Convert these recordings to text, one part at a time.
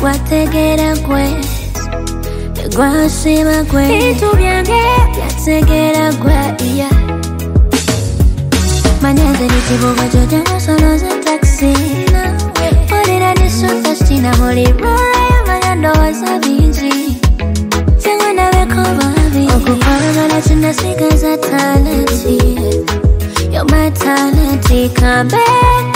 What they get quit Voici ma guerre Et tout bien bien Piazza che la guerra Ma niente di tipo faccio giorno solo se taxi Volere adesso festina Volere ma non lo sapingi Tengo una vecchia baby Occupare la cena si casa talenti Your mentality come back.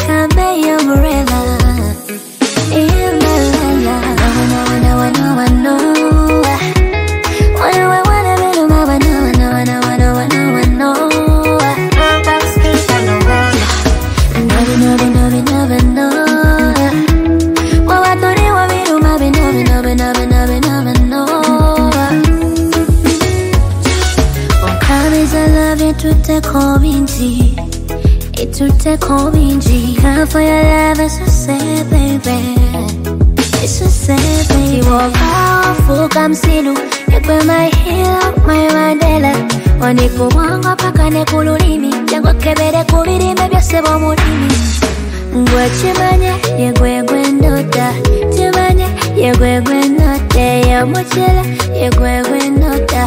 Tutte kovinci E tutte kovinci Kafaya leve su se baby. E su se baby. Woka ufuka msilu Nikwe my hero, my mandela. Wanikuwanga paka nekululimi Jangokebere kubirime byose bomulimi Gwe kimanye ye gwe gwe ndota Kimanye ye gwe gwe ndote Yomuchela ye gwe gwe ndota